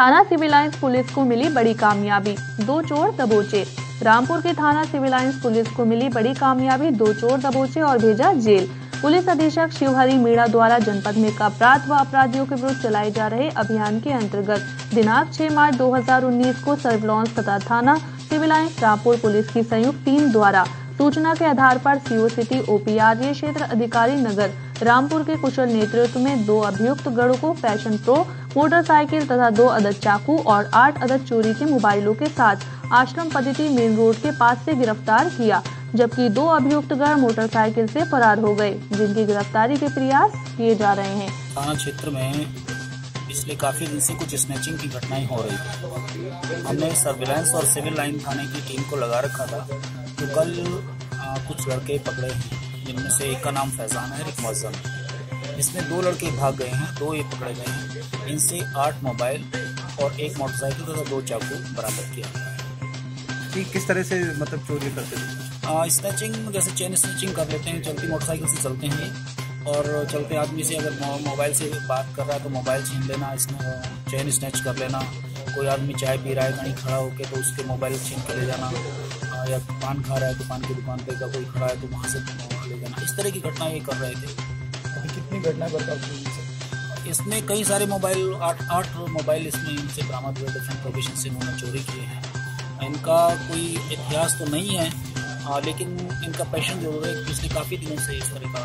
थाना civil lines police को मिली बड़ी कामयाबी, दो चोर दबोचे। रामपुर के थाना सिविल लाइन्स पुलिस को मिली बड़ी कामयाबी, दो चोर दबोचे और भेजा जेल। पुलिस अधीक्षक शिवहरी मीणा द्वारा जनपद में अपराध व अपराधियों के विरुद्ध चलाए जा रहे अभियान के अंतर्गत दिनांक 6 मार्च 2019 को सर्विलांस तथा थाना सिविल लाइन्स रामपुर पुलिस की संयुक्त टीम द्वारा सूचना के आधार पर सीओ सिटी ओपीआर ये क्षेत्र अधिकारी नगर, रामपुर के कुशल नेतृत्व में दो अभियुक्त गढ़ों को फ़ैशन प्रो, मोटरसाइकिल तथा दो अदद चाकू और आठ अदद चोरी के मोबाइलों के साथ आश्रम पद्धति मेन रोड के पास से गिरफ़्तार किया, जबकि दो अभियुक्त गढ़ मोटरसाइकिल से फरार हो गए, जिनकी गिरफ्तारी के प्रयास किए जा रहे हैं। थाना क्षेत्र में पिछले काफ़ी दिन से कुछ स्नैचिंग की घटनाएँ हो रही थी। हमने सर्विलांस और सिविल लाइन थाने की टीम को लगा रखा था। तो कल कुछ लड़के पकड़े हैं जिनमें से एक का नाम फैजान है एक मौजम है। इसमें दो लड़के भाग गए हैं दो ये पकड़े गए हैं। इनसे आठ मोबाइल और एक मोटरसाइकिल तथा दो चाकू बरामद किया गया है। कि किस तरह से मतलब चोरी करते थे? स्नैचिंग जैसे चेन स्नैचिंग कर लेते हैं चलती मोटरसाइकिल से चलते हैं। और चलते आदमी से अगर मोबाइल से बात कर रहा है तो मोबाइल छीन लेना इसमें चेन स्नैच कर लेना। कोई आदमी चाय पी रहा है कहीं खड़ा होकर तो उसके मोबाइल छीन के ले जाना। या पान खा रहा है तो पान की दुकान पे का कोई खड़ा है तो वहाँ से ले जाना। इस तरह की घटना ये कर रहे थे। अभी कितनी घटना घटनाएँ है इसमें कई सारे मोबाइल आठ आठ मोबाइल इसमें इनसे बरामद हुए डिफरेंट प्रोविज़न से इन्होंने चोरी किए हैं। इनका कोई इतिहास तो नहीं है आ, लेकिन इनका पैशन जो है पिछले काफ़ी दिनों से इस तरह का